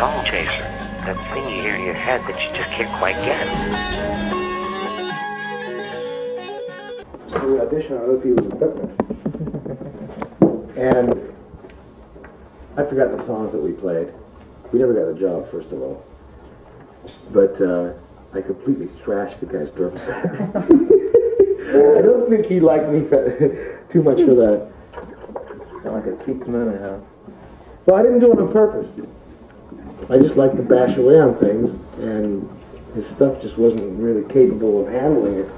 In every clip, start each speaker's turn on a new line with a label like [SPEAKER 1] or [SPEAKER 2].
[SPEAKER 1] Tonechaser. That thing you hear in your head that you just can't quite get.
[SPEAKER 2] we audition on other people's equipment. and I forgot the songs that we played. We never got the job, first of all. But uh, I completely trashed the guy's drum set. I don't think he liked me too much for that.
[SPEAKER 3] Sound like a Keith Moon, huh?
[SPEAKER 2] Well, I didn't do it on purpose. I just like to bash away on things, and his stuff just wasn't really capable of handling it.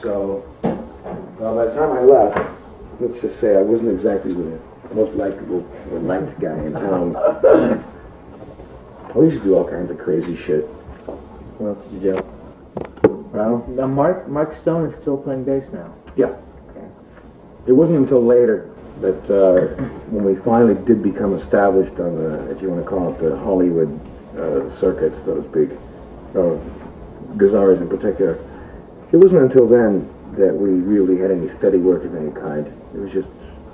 [SPEAKER 2] So, well, by the time I left, let's just say I wasn't exactly the most likable or liked guy in town. I used to do all kinds of crazy shit.
[SPEAKER 3] What else did you do?
[SPEAKER 2] Well,
[SPEAKER 3] Now, Mark Mark Stone is still playing bass now.
[SPEAKER 2] yeah. Okay. It wasn't until later that uh, when we finally did become established on the, if you want to call it the Hollywood uh, circuit, so to speak, or Gazzari's in particular, it wasn't until then that we really had any steady work of any kind. It was just,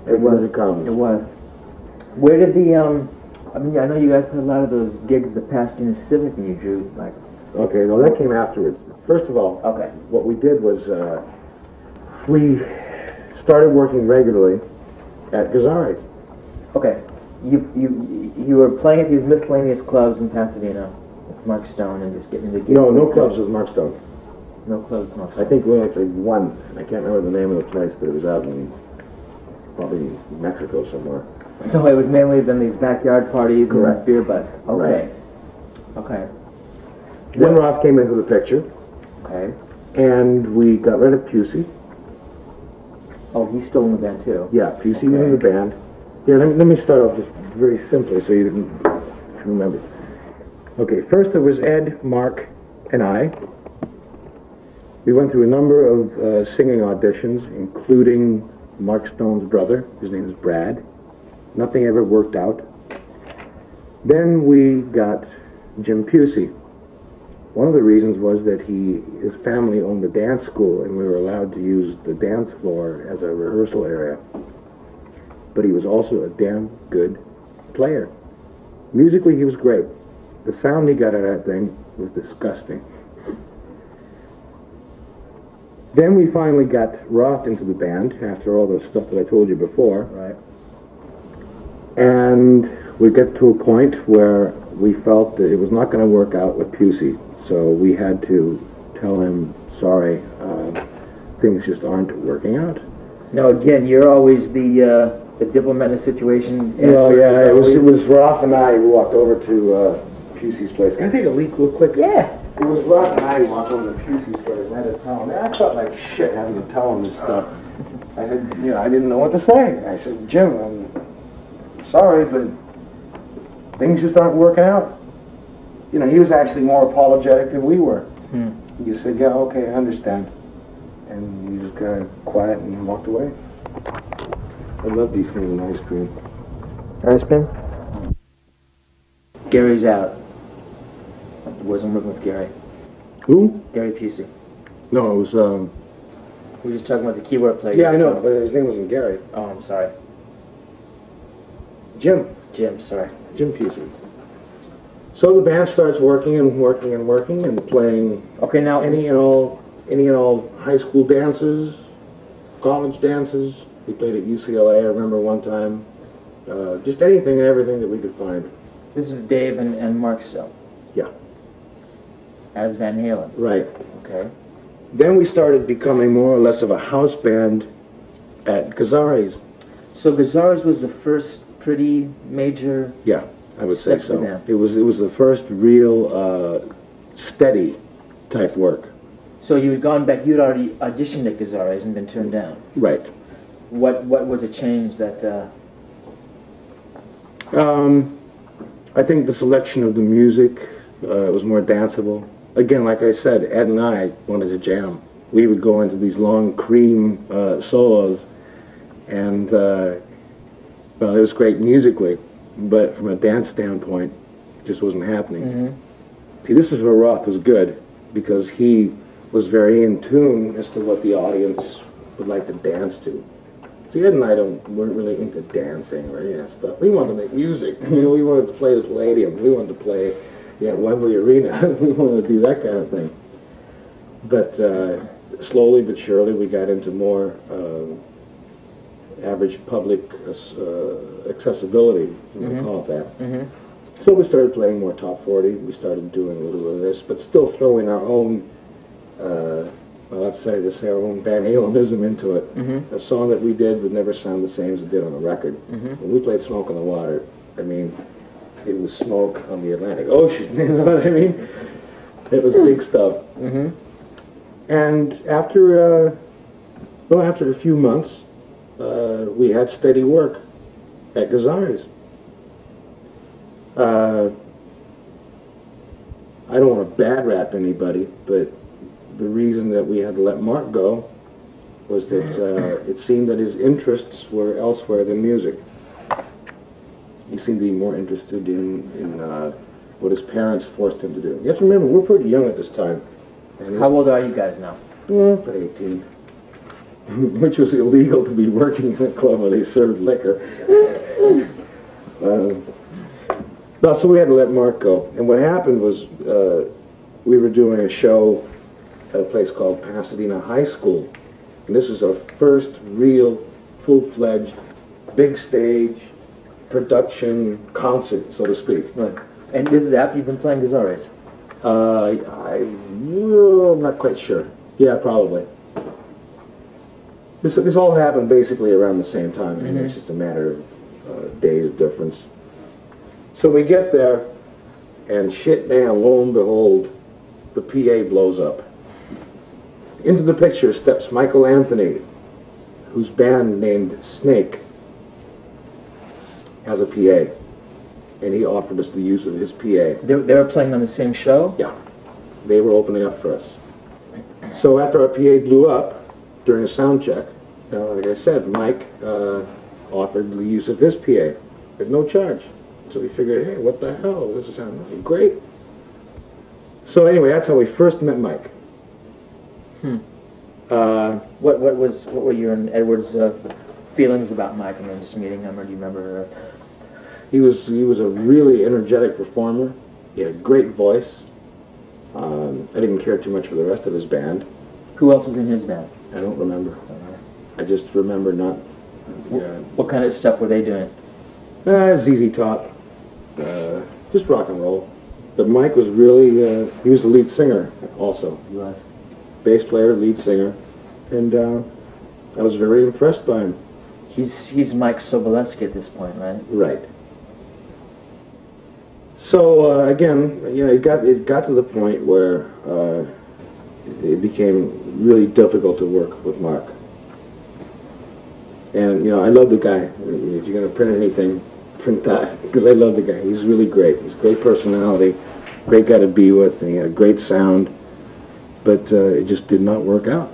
[SPEAKER 2] it was it comes.
[SPEAKER 3] It was. Where did the um? I mean, I know you guys played a lot of those gigs, the Pasadena Civic, and you drew like.
[SPEAKER 2] Okay, well, that came afterwards. First of all,
[SPEAKER 3] Okay.
[SPEAKER 2] what we did was uh, we started working regularly at Gazzari's.
[SPEAKER 3] Okay. You you you were playing at these miscellaneous clubs in Pasadena with Mark Stone and just getting the gigs.
[SPEAKER 2] No, no clubs with Mark Stone.
[SPEAKER 3] No clubs with Mark
[SPEAKER 2] I think we only played one. I can't remember the name of the place, but it was out in probably Mexico somewhere.
[SPEAKER 3] So it was mainly then these backyard parties
[SPEAKER 2] Correct.
[SPEAKER 3] and beer bus. Okay. Okay.
[SPEAKER 2] Then Roth came into the picture,
[SPEAKER 3] Okay.
[SPEAKER 2] and we got rid of Pusey.
[SPEAKER 3] Oh, he's still in the band too.
[SPEAKER 2] Yeah, Pusey was in the band. Yeah, let me, let me start off just very simply so you can remember. Okay, first there was Ed, Mark, and I. We went through a number of uh, singing auditions, including Mark Stone's brother. His name is Brad. Nothing ever worked out. Then we got Jim Pusey. One of the reasons was that he, his family owned a dance school, and we were allowed to use the dance floor as a rehearsal area. But he was also a damn good player. Musically, he was great. The sound he got out of that thing was disgusting. Then we finally got Roth into the band after all the stuff that I told you before.
[SPEAKER 3] Right.
[SPEAKER 2] And we got to a point where we felt that it was not going to work out with Pusey. So we had to tell him, sorry, uh, things just aren't working out.
[SPEAKER 3] Now again, you're always the uh, the diplomat in the situation. Ed
[SPEAKER 2] Well, yeah, it was, it was Roth and I who walked over to uh, Pusey's place. Can I take a leak real quick?
[SPEAKER 3] Yeah.
[SPEAKER 2] It was Roth and I who walked over to Pusey's place and I had to tell him. I felt like shit having to tell him this stuff. I said, you know, I didn't know what to say. I said, Jim, I'm sorry, but things just aren't working out. You know, he was actually more apologetic than we were.
[SPEAKER 3] Hmm.
[SPEAKER 2] He said, yeah, okay, I understand. And he just kind of quiet and walked away. I love these things in ice cream.
[SPEAKER 3] Ice cream. Gary's out. Wasn't working with Gary.
[SPEAKER 2] Who?
[SPEAKER 3] Gary Pusey.
[SPEAKER 2] No, it was, um,
[SPEAKER 3] We were just talking about the keyboard player.
[SPEAKER 2] yeah, I know, but his name wasn't Gary.
[SPEAKER 3] Oh, I'm sorry.
[SPEAKER 2] Jim.
[SPEAKER 3] Jim, sorry.
[SPEAKER 2] Jim Pusey. So the band starts working and working and working and playing
[SPEAKER 3] Okay, now
[SPEAKER 2] any and all, any and all high school dances, college dances. We played at UCLA, I remember one time. Uh, just anything and everything that we could find.
[SPEAKER 3] this is Dave and, and Mark Still.
[SPEAKER 2] Yeah.
[SPEAKER 3] As Van Halen.
[SPEAKER 2] Right.
[SPEAKER 3] Okay.
[SPEAKER 2] Then we started becoming more or less of a house band at Gazzari's.
[SPEAKER 3] So Gazzar's was the first pretty major.
[SPEAKER 2] Yeah, I would say so.
[SPEAKER 3] down.
[SPEAKER 2] It was, it was the first real, uh, steady type work.
[SPEAKER 3] So you had gone back. You'd already auditioned at Gazzar's and been turned down.
[SPEAKER 2] Right.
[SPEAKER 3] What What was a change that? Uh,
[SPEAKER 2] Um, I think the selection of the music uh, was more danceable. Again, like I said, Ed and I wanted to jam. We would go into these long cream uh, solos, and uh, well, it was great musically, but from a dance standpoint, it just wasn't happening.
[SPEAKER 3] Mhm.
[SPEAKER 2] See, this is where Roth was good because he was very in tune as to what the audience would like to dance to. See, Ed and I don't weren't really into dancing or any of that stuff. We wanted to make music. You know, we wanted to play the Palladium. We wanted to play, yeah, Wembley Arena. we wanted to do that kind of thing. But uh, slowly but surely, we got into more um, average public uh, accessibility. You want to call it that.
[SPEAKER 3] Mhm.
[SPEAKER 2] So we started playing more top 40. We started doing a little of this, but still throwing our own, uh, well, let's say this, our own Van Halenism into it.
[SPEAKER 3] Mhm.
[SPEAKER 2] A song that we did would never sound the same as it did on the record.
[SPEAKER 3] Mhm.
[SPEAKER 2] When we played Smoke on the Water, I mean, it was smoke on the Atlantic Ocean. You know what I mean? It was big stuff.
[SPEAKER 3] Mm-hmm.
[SPEAKER 2] And after, uh, well, after a few months, uh, we had steady work at Gazzari's. Uh, I don't want to bad rap anybody, but the reason that we had to let Mark go was that uh, it seemed that his interests were elsewhere than music. He seemed to be more interested in, in uh, what his parents forced him to do. You have to remember, we're pretty young at this time. And
[SPEAKER 3] How old are you guys now?
[SPEAKER 2] yeah, about 18. Which was illegal to be working in a club where they served liquor. Um, no, so we had to let Mark go. And what happened was uh, we were doing a show at a place called Pasadena High School. And this was our first real, full-fledged, big stage production concert, so to speak.
[SPEAKER 3] Right. And this is after you've been playing Gazzari's?
[SPEAKER 2] Uh, I, well, I'm not quite sure. Yeah, probably. This, this all happened basically around the same time. I mean, it's just a matter of uh, days difference. So we get there, and shit, man, lo and behold, the PA blows up. Into the picture steps Michael Anthony, whose band named Snake has a PA, and he offered us the use of his PA.
[SPEAKER 3] They, they were playing on the same show?
[SPEAKER 2] Yeah, they were opening up for us. So after our PA blew up during a sound check, uh, like I said, Mike uh, offered the use of his PA at no charge. So we figured, hey, what the hell? This is sounding great. So anyway, that's how we first met Mike.
[SPEAKER 3] Hmm.
[SPEAKER 2] Uh,
[SPEAKER 3] What, what was, what were your and Edward's uh, feelings about Mike and then just meeting him, or do you remember? Uh,
[SPEAKER 2] he was he was a really energetic performer. He had a great voice. Um, I didn't care too much for the rest of his band.
[SPEAKER 3] who else was in his band?
[SPEAKER 2] I don't remember. I just remember not. Yeah,
[SPEAKER 3] What kind of stuff were they doing?
[SPEAKER 2] uh, ZZ Top, uh, just rock and roll. But Mike was really, uh, he was the lead singer also,
[SPEAKER 3] You was.
[SPEAKER 2] bass player, lead singer, and uh, I was very impressed by him.
[SPEAKER 3] He's, he's Mike Sobolewski at this point, right?
[SPEAKER 2] Right. So uh, again, you know, it got it got to the point where uh, it became really difficult to work with Mark. And you know, I love the guy. If you're going to print anything, print that because I love the guy. He's really great. He's a great personality, great guy to be with, and he had a great sound. But uh, it just did not work out.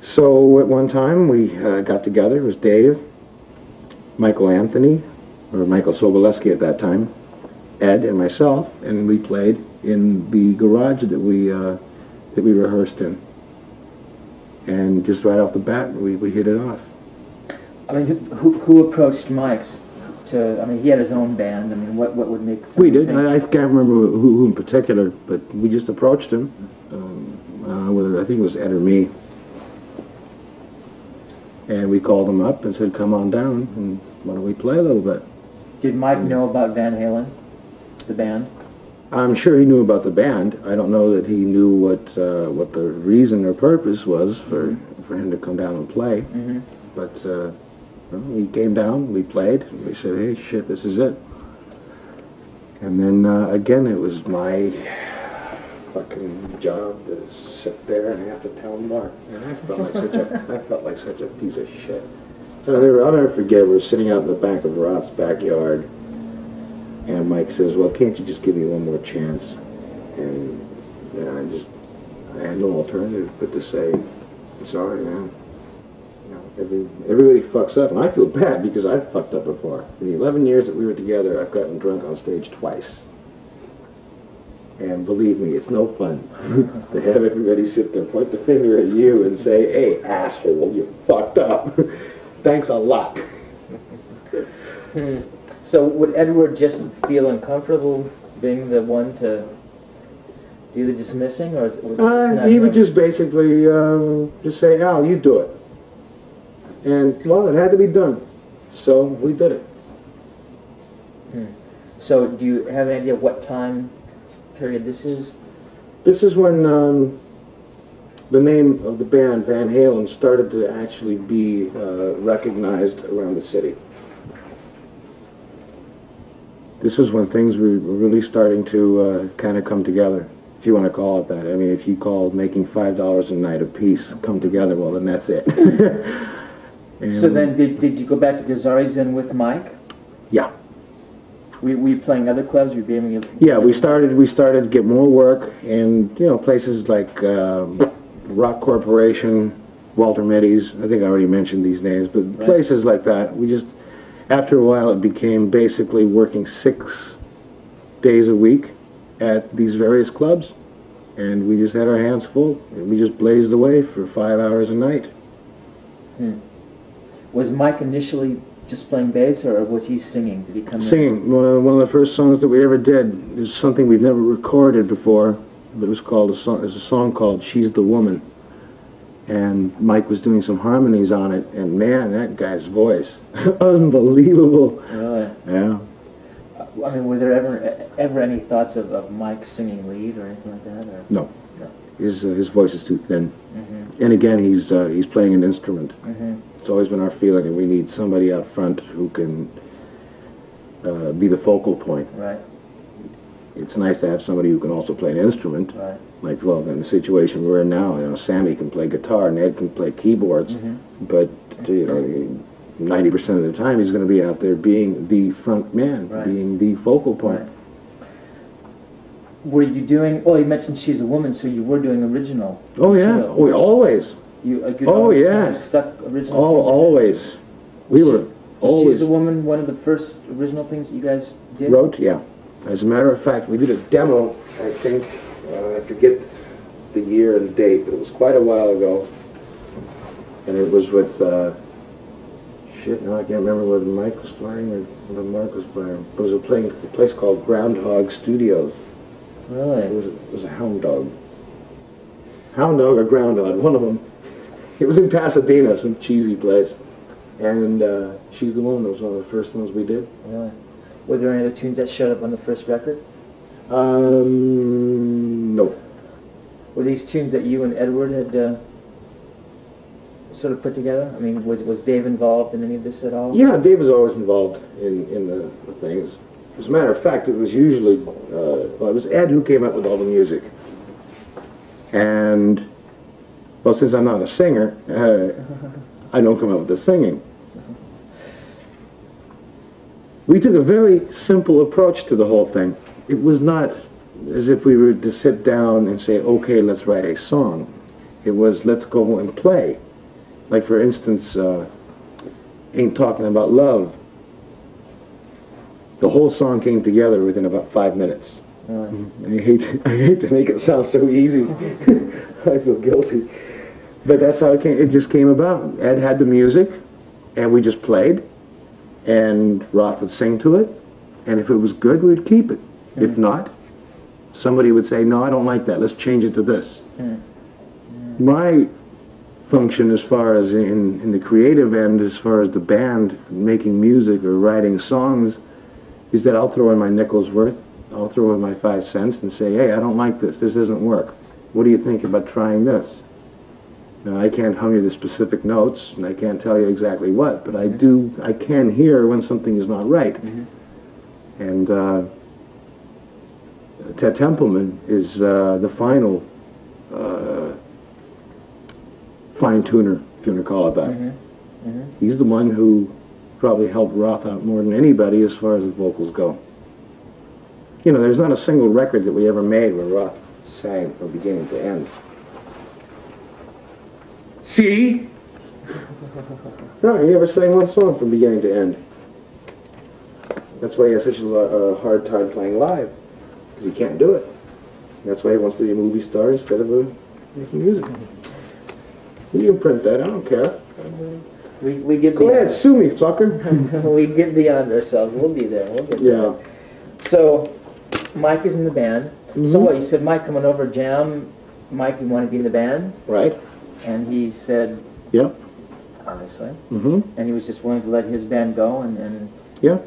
[SPEAKER 2] So at one time we uh, got together. It was Dave, Michael Anthony, or Michael Sobolewski at that time, Ed, and myself, and we played in the garage that we uh, that we rehearsed in. And just right off the bat, we, we hit it off.
[SPEAKER 3] I mean, who, who, approached Mike's to, I mean, he had his own band, I mean, what, what would make
[SPEAKER 2] We did. I, I can't remember who, who in particular, but we just approached him. Um, uh, whether I think it was Ed or me. And we called him up and said, "Come on down, and why don't we play a little bit?"
[SPEAKER 3] Did Mike know about Van Halen, the band?
[SPEAKER 2] I'm sure he knew about the band. I don't know that he knew what uh, what the reason or purpose was for for him to come down and play.
[SPEAKER 3] Mm-hmm.
[SPEAKER 2] But uh, well, he came down, we played, and we said, "Hey, shit, this is it." And then uh, again, it was my fucking job to sit there and have to tell Mark. And I felt like such a I felt like such a piece of shit. So I'll never, I'll never forget. We're sitting out in the back of Roth's backyard, and Mike says, "Well, can't you just give me one more chance?" And I just I had no alternative but to say, "Sorry, man." You know, every everybody fucks up, and I feel bad because I've fucked up before. In the 11 years that we were together, I've gotten drunk on stage twice. And believe me, it's no fun to have everybody sit there, point the finger at you and say, hey, asshole, you fucked up. Thanks a lot.
[SPEAKER 3] So would Edward just feel uncomfortable being the one to do the dismissing, or was it just
[SPEAKER 2] Uh,
[SPEAKER 3] not
[SPEAKER 2] he would
[SPEAKER 3] him?
[SPEAKER 2] just basically uh, just say, Al, you do it. And, well, it had to be done. So we did it.
[SPEAKER 3] So do you have any idea what time period this is?
[SPEAKER 2] This is when um, the name of the band, Van Halen, started to actually be uh, recognized around the city. This is when things were were really starting to uh, kind of come together, if you want to call it that. I mean, if you call making five dollars a night a piece come together, well, then that's it.
[SPEAKER 3] So then, did, did you go back to Gazzari's then with Mike?
[SPEAKER 2] Yeah.
[SPEAKER 3] We were you playing other clubs? Were you being
[SPEAKER 2] Yeah, we started. We started to get more work, and you know, places like um, Rock Corporation, Walter Mitty's. I think I already mentioned these names, but
[SPEAKER 3] Right.
[SPEAKER 2] places like that. We just, after a while, it became basically working six days a week at these various clubs, and we just had our hands full. And we just blazed away for five hours a night. Hmm.
[SPEAKER 3] Was Mike initially just playing bass, or was he singing? Did he come in?
[SPEAKER 2] Singing. One of, one of the first songs that we ever did is something we've never recorded before. But it was called a song. It's a song called "She's the Woman," and Mike was doing some harmonies on it. And man, that guy's voice, unbelievable.
[SPEAKER 3] Really?
[SPEAKER 2] Yeah.
[SPEAKER 3] I mean, were there ever ever any thoughts of, of Mike singing lead or anything like that? Or?
[SPEAKER 2] No.
[SPEAKER 3] No.
[SPEAKER 2] His uh, his voice is too thin.
[SPEAKER 3] Mhm.
[SPEAKER 2] And again, he's uh, he's playing an instrument.
[SPEAKER 3] Mhm.
[SPEAKER 2] It's always been our feeling that we need somebody out front who can uh, be the focal point.
[SPEAKER 3] Right.
[SPEAKER 2] It's nice to have somebody who can also play an instrument.
[SPEAKER 3] Right.
[SPEAKER 2] Like, well, in the situation we're in now, you know, Sammy can play guitar, Ned can play keyboards,
[SPEAKER 3] Mhm.
[SPEAKER 2] but, you know, 90% of the time he's going to be out there being the front man,
[SPEAKER 3] Right.
[SPEAKER 2] being the focal point.
[SPEAKER 3] Right. Were you doing? Well, you mentioned she's a woman, so you were doing original.
[SPEAKER 2] Oh, yeah. We always,
[SPEAKER 3] You, you
[SPEAKER 2] Oh, yeah.
[SPEAKER 3] stuck original. in.
[SPEAKER 2] always. We were
[SPEAKER 3] Was
[SPEAKER 2] always
[SPEAKER 3] She's a woman. One of the first original things you guys did.
[SPEAKER 2] wrote, yeah. As a matter of fact, we did a demo, I think, uh, I forget the year and date, but it was quite a while ago. And it was with, uh, shit, now I can't remember whether Mike was playing or whether Mark was playing. It was a, playing, a place called Groundhog Studios. It
[SPEAKER 3] Really?
[SPEAKER 2] was, a, it was a hound dog. Hound dog or groundhog, one of them. It was in Pasadena, some cheesy place. And uh, She's the Woman that was one of the first ones we did.
[SPEAKER 3] Really? Were there any other tunes that showed up on the first record?
[SPEAKER 2] Um, no.
[SPEAKER 3] Were these tunes that you and Edward had uh, sort of put together? I mean, was was Dave involved in any of this at all?
[SPEAKER 2] Yeah, Dave was always involved in, in the, the things. As a matter of fact, it was usually, uh, well, it was Ed who came up with all the music. And, well, since I'm not a singer, uh, I don't come up with the singing. We took a very simple approach to the whole thing. It was not as if we were to sit down and say, okay, let's write a song. It was, let's go and play. Like, for instance, uh, Ain't Talking About Love. The whole song came together within about five minutes. I hate, I hate to make it sound so easy. I feel guilty. But that's how it came, it just came about. Ed had the music, and we just played, and Roth would sing to it, and if it was good, we'd keep it. If not, somebody would say, no, I don't like that, let's change it to this.
[SPEAKER 3] Mm.
[SPEAKER 2] My function as far as in, in the creative end, as far as the band making music or writing songs, is that I'll throw in my nickel's worth. I'll throw in my five cents and say, hey, I don't like this. This doesn't work. What do you think about trying this? Now, I can't hum you the specific notes, and I can't tell you exactly what, but I do, I can hear when something is not right. And uh, Ted Templeman is uh, the final uh, fine tuner, if you want to call it that.
[SPEAKER 3] Mhm.
[SPEAKER 2] He's the one who probably helped Roth out more than anybody as far as the vocals go. You know, there's not a single record that we ever made where Roth sang from beginning to end. See? No, he never sang one song from beginning to end. That's why he has such a lo- a hard time playing live, because he can't do it. That's why he wants to be a movie star instead of a, making music. You can print that, I don't care.
[SPEAKER 3] We, we get
[SPEAKER 2] Go ahead,
[SPEAKER 3] beyond,
[SPEAKER 2] sue me, fucker.
[SPEAKER 3] we get beyond ourselves. We'll be there. We'll get there.
[SPEAKER 2] Yeah.
[SPEAKER 3] So, Mike is in the band. So
[SPEAKER 2] Mhm.
[SPEAKER 3] what? You said Mike coming over jam. Mike, you want to be in the band?
[SPEAKER 2] Right?
[SPEAKER 3] And he said,
[SPEAKER 2] Yep.
[SPEAKER 3] obviously.
[SPEAKER 2] Mm-hmm.
[SPEAKER 3] And he was just willing to let his band go. And, and
[SPEAKER 2] Yeah.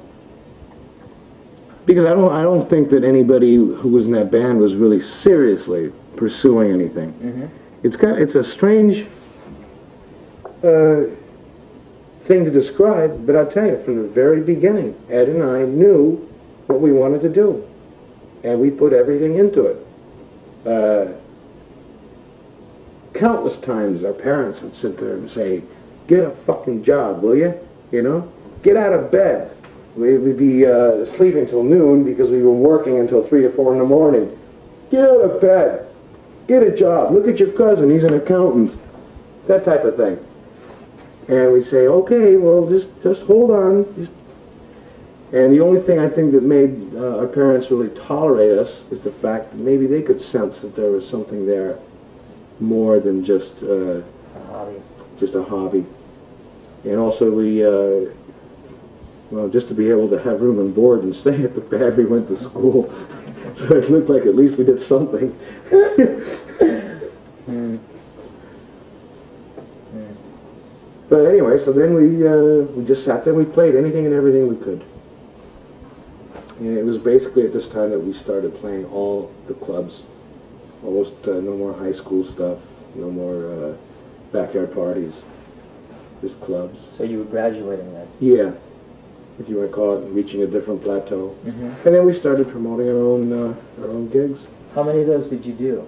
[SPEAKER 2] Because I don't, I don't think that anybody who was in that band was really seriously pursuing anything.
[SPEAKER 3] Mhm.
[SPEAKER 2] It's kind, it's a strange uh, thing to describe, but I'll tell you, from the very beginning, Ed and I knew what we wanted to do, and we put everything into it. Uh, countless times, our parents would sit there and say, "Get a fucking job, will you? You know, get out of bed." We- We'd be uh, sleeping till noon because we were working until three or four in the morning. Get out of bed. Get a job. Look at your cousin. He's an accountant. That type of thing. And we'd say, okay, well, just just hold on. Just... And the only thing I think that made uh, our parents really tolerate us is the fact that maybe they could sense that there was something there more than just uh,
[SPEAKER 3] a hobby.
[SPEAKER 2] just a hobby. And also we, uh, well, just to be able to have room and board and stay at the pad, we went to school. so it looked like at least we did something. But anyway, so then we, uh, we just sat there, and we played anything and everything we could. And it was basically at this time that we started playing all the clubs. Almost uh, no more high school stuff, no more uh, backyard parties, just clubs.
[SPEAKER 3] So you were graduating then.
[SPEAKER 2] Yeah, if you want to call it, reaching a different plateau.
[SPEAKER 3] Mhm.
[SPEAKER 2] And then we started promoting our own uh, our own gigs.
[SPEAKER 3] How many of those did you do?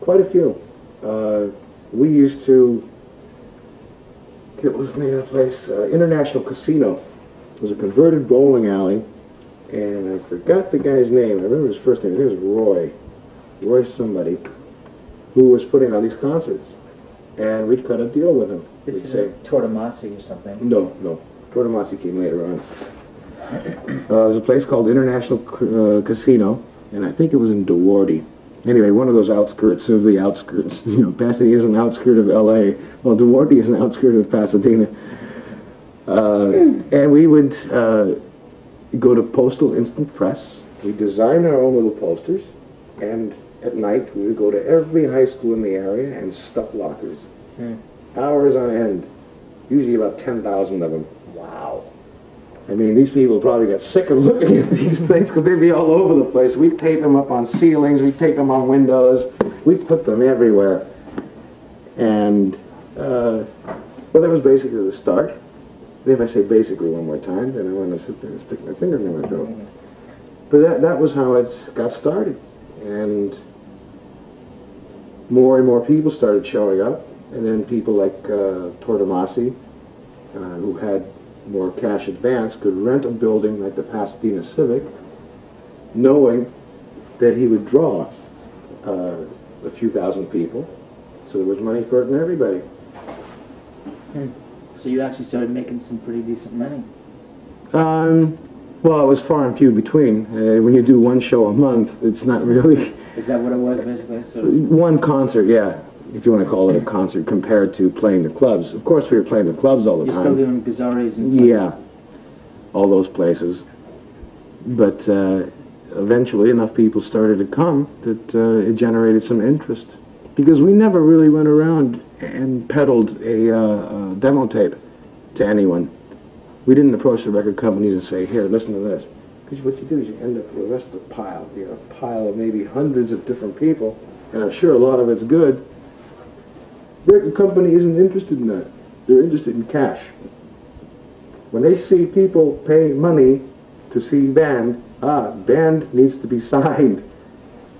[SPEAKER 2] Quite a few. Uh, we used to. What was the name of the place? Uh, International Casino. It was a converted bowling alley, and I forgot the guy's name. I remember his first name. His name was Roy. Roy somebody, who was putting on these concerts, and we'd cut a deal with him.
[SPEAKER 3] This is
[SPEAKER 2] say,
[SPEAKER 3] in Tortomasi or something.
[SPEAKER 2] No, no. Tortomasi came later on. Uh, there's a place called International C- uh, Casino, and I think it was in Duarte. Anyway, one of those outskirts of the outskirts. You know, Pasadena is an outskirt of L.A. Well, Duarte is an outskirt of Pasadena. Uh, and we would uh, go to Postal Instant Press. We design our own little posters, and at night we would go to every high school in the area and stuff lockers. Hours on end. Usually about 10,000 of them.
[SPEAKER 3] Wow.
[SPEAKER 2] I mean, these people probably got sick of looking at these things because they'd be all over the place. We'd tape them up on ceilings, we'd tape them on windows, we'd put them everywhere. And, uh, well, that was basically the start. And if I say basically one more time, then I want to sit there and stick my finger in my throat. But that, that was how it got started. And more and more people started showing up. And then people like uh, Tortomasi, uh, who had more cash advance, could rent a building like the Pasadena Civic, knowing that he would draw uh, a few thousand people. So there was money for it and everybody.
[SPEAKER 3] So you actually started making some pretty decent money.
[SPEAKER 2] Um, well, it was far and few between. Uh, when you do one show a month, it's not really
[SPEAKER 3] Is that what it was basically? So
[SPEAKER 2] one concert, yeah, if you want to call it a concert, compared to playing the clubs. Of course, we were playing the clubs all the time.
[SPEAKER 3] you're
[SPEAKER 2] time.
[SPEAKER 3] still doing Gazzari's and stuff?
[SPEAKER 2] Yeah, all those places. But uh, eventually, enough people started to come that uh, it generated some interest. Because we never really went around and peddled a, uh, a demo tape to anyone. We didn't approach the record companies and say, "Here, listen to this." Because what you do is you end up with the rest of the pile. You know, a pile of maybe hundreds of different people, and I'm sure a lot of it's good. Record company isn't interested in that. They're interested in cash. When they see people pay money to see band, ah, band needs to be signed.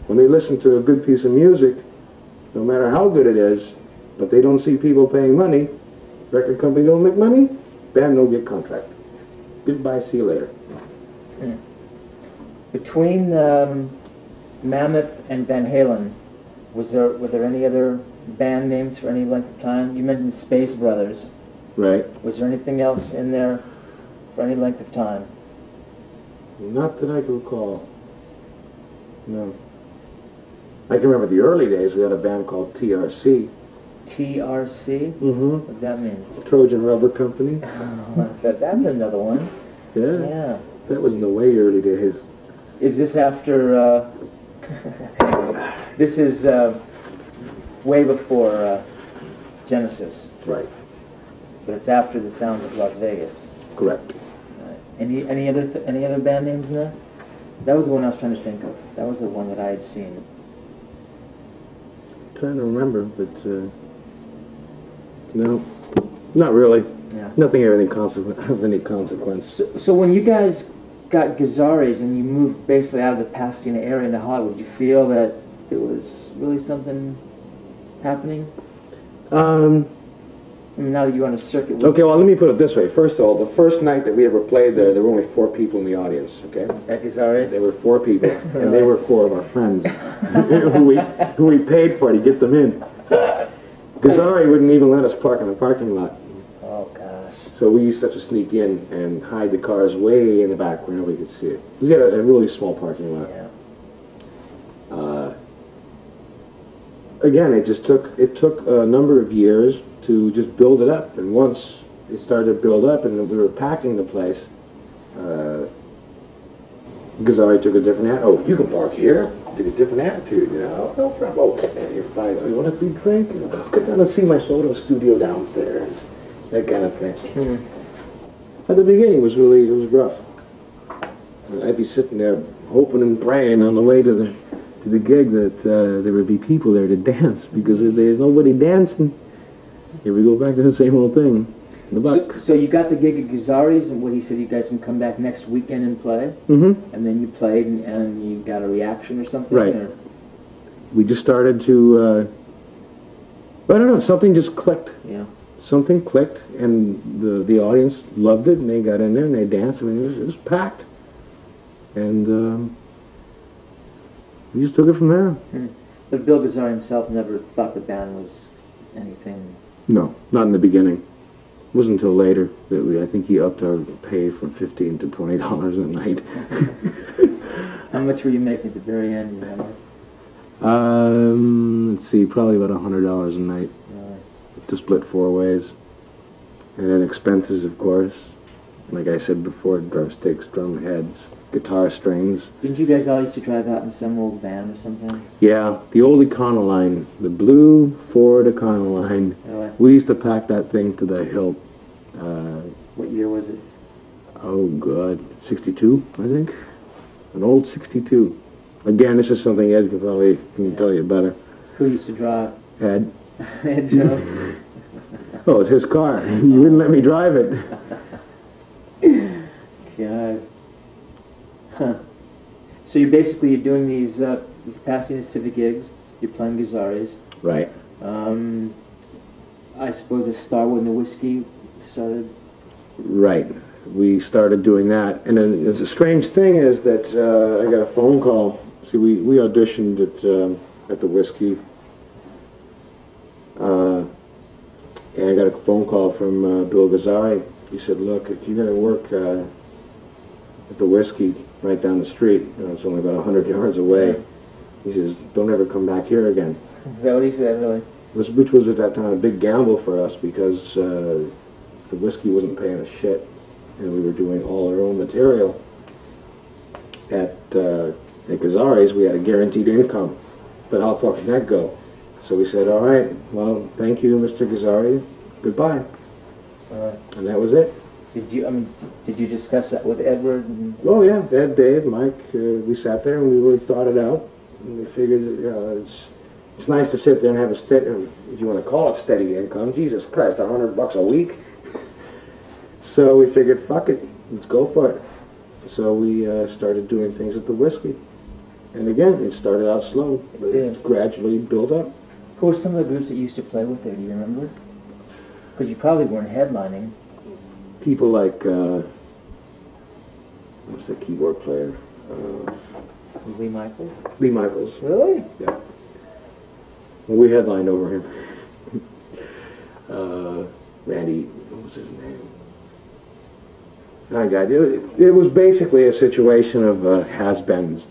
[SPEAKER 2] When they listen to a good piece of music, no matter how good it is, but they don't see people paying money, record company don't make money, band don't get contract. Goodbye, see you later.
[SPEAKER 3] Between um, Mammoth and Van Halen, was there were there any other band names for any length of time? You mentioned Space Brothers.
[SPEAKER 2] Right?
[SPEAKER 3] Was there anything else in there for any length of time?
[SPEAKER 2] Not that I can recall. No. I can remember the early days, we had a band called TRC.
[SPEAKER 3] TRC?
[SPEAKER 2] Mm-hmm.
[SPEAKER 3] What does that mean?
[SPEAKER 2] Trojan Rubber Company.
[SPEAKER 3] Oh, that's, that's another one.
[SPEAKER 2] Yeah,
[SPEAKER 3] Yeah.
[SPEAKER 2] That was in the way early days.
[SPEAKER 3] Is this after, uh, this is, uh, way before, uh, Genesis,
[SPEAKER 2] Right,
[SPEAKER 3] but it's after the Sounds of Las Vegas.
[SPEAKER 2] correct.
[SPEAKER 3] Any, any other, th- any other band names in there? That was the one I was trying to think of. That was the one that I had seen.
[SPEAKER 2] Trying to remember, but, uh, no, not really.
[SPEAKER 3] Yeah.
[SPEAKER 2] Nothing of any consequence, of any consequence.
[SPEAKER 3] So, so when you guys got Gazzari's and you moved basically out of the Pasadena area into Hollywood, you feel that it was really something happening?
[SPEAKER 2] Um,
[SPEAKER 3] now that you're on a circuit.
[SPEAKER 2] okay, well, let me put it this way. First of all, the first night that we ever played there, there were only four people in the audience, okay?
[SPEAKER 3] At Gazzari's?
[SPEAKER 2] There were four people, and they were four of our friends who we who we paid for to get them in. Gazzari wouldn't even let us park in the parking lot. So we used to have to sneak in and hide the cars way in the back where nobody could see it. We had a, a really small parking lot.
[SPEAKER 3] Yeah.
[SPEAKER 2] Uh, again, it just took it took a number of years to just build it up, and once it started to build up, and we were packing the place. Uh, Gazzari took a different attitude. Oh, you can park here. Took a different attitude, you know. No problem. Oh, man, you're fine. You want a free drink? You know, Come down and see my photo studio downstairs. That kind of thing. At the beginning, it was really it was rough. I'd be sitting there hoping and praying on the way to the to the gig that uh, there would be people there to dance because if there's nobody dancing, here we go back to the same old thing. The buck.
[SPEAKER 3] So, so you got the gig at Gazzari's, and what he said, you guys can come back next weekend and play,
[SPEAKER 2] Mm-hmm.
[SPEAKER 3] and then you played, and, and you got a reaction or something.
[SPEAKER 2] Right.
[SPEAKER 3] Or?
[SPEAKER 2] We just started to. Uh, I don't know. Something just clicked.
[SPEAKER 3] Yeah.
[SPEAKER 2] Something clicked, and the the audience loved it, and they got in there and they danced. I mean, it was, it was packed, and um, we just took it from there.
[SPEAKER 3] But Bill Gazzari himself never thought the band was anything.
[SPEAKER 2] No, not in the beginning. It wasn't until later that we, I think he upped our pay from fifteen to twenty dollars a night.
[SPEAKER 3] How much were you making at the very end? You remember?
[SPEAKER 2] Um, let's see, probably about a hundred dollars a night to split four ways, and then expenses, of course. Like I said before, drumsticks, drum heads, guitar strings.
[SPEAKER 3] didn't you guys all used to drive out in some old van or something?
[SPEAKER 2] Yeah, the old Econoline, the blue Ford Econoline.
[SPEAKER 3] Really?
[SPEAKER 2] We used to pack that thing to the hilt. Uh,
[SPEAKER 3] What year was it?
[SPEAKER 2] Oh, God. 62, I think. An old 62. Again, this is something Ed could probably can tell you better.
[SPEAKER 3] Who used to drive?
[SPEAKER 2] Ed?
[SPEAKER 3] Ed Joe?
[SPEAKER 2] Oh, it's his car. You wouldn't let me drive it.
[SPEAKER 3] God. Huh. So you're basically you're doing these uh, these Pasadena Civic gigs. You're playing Gazzari's.
[SPEAKER 2] Right.
[SPEAKER 3] Um, I suppose a Starwood and the Whiskey started.
[SPEAKER 2] Right. We started doing that. And then the strange thing is that uh, I got a phone call. See, we, we auditioned at, um, at the Whiskey. Uh, and I got a phone call from uh, Bill Gazzari. He said, look, if you're going to work uh, at the Whiskey right down the street, you know, it's only about 100 yards away, he says, don't ever come back here again.
[SPEAKER 3] Is that what he said? Really?
[SPEAKER 2] Was, which was at that time a big gamble for us because uh, the whiskey wasn't paying a shit, and we were doing all our own material. At uh, at Gazzari's, we had a guaranteed income, but how far can that go? So we said, all right, well, thank you, Mr. Gazzari, goodbye,
[SPEAKER 3] Uh,
[SPEAKER 2] and that was it.
[SPEAKER 3] did you? I mean, did you discuss that with Edward? And,
[SPEAKER 2] Oh yeah, Ed, Dave, Mike, uh, we sat there and we really thought it out, and we figured, know, it's it's nice to sit there and have a steady, if you want to call it steady income. Jesus Christ, a hundred bucks a week. So we figured, fuck it, let's go for it. So we uh, started doing things at the whiskey, and again, it started out slow, but it
[SPEAKER 3] did.
[SPEAKER 2] gradually built up.
[SPEAKER 3] Who were some of the groups that you used to play with there? Do you remember? Because you probably weren't headlining.
[SPEAKER 2] People like uh, what's the keyboard player? Uh,
[SPEAKER 3] Lee Michaels.
[SPEAKER 2] Lee Michaels.
[SPEAKER 3] Really? Yeah.
[SPEAKER 2] Well, we headlined over him. uh, Randy, what was his name? I got it. It was basically a situation of uh, has-beens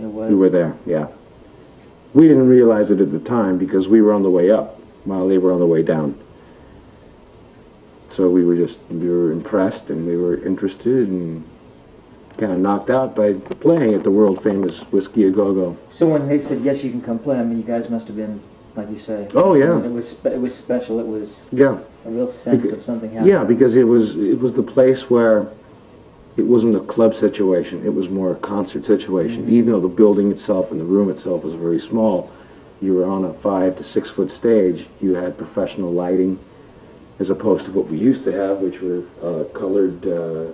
[SPEAKER 3] It was.
[SPEAKER 2] who were there. Yeah. We didn't realize it at the time because we were on the way up while they were on the way down. So we were just, we were impressed and we were interested and kind of knocked out by playing at the world famous Whiskey A Go Go.
[SPEAKER 3] So when they said yes, you can come play, I mean, you guys must have been, like you say.
[SPEAKER 2] Oh, yeah.
[SPEAKER 3] It was it was special. It was
[SPEAKER 2] Yeah.
[SPEAKER 3] a real sense of something happening.
[SPEAKER 2] Yeah, because it was it was the place where it wasn't a club situation. It was more a concert situation. Even though the building itself and the room itself was very small, you were on a five to six foot stage. You had professional lighting, as opposed to what we used to have, which were uh, colored uh,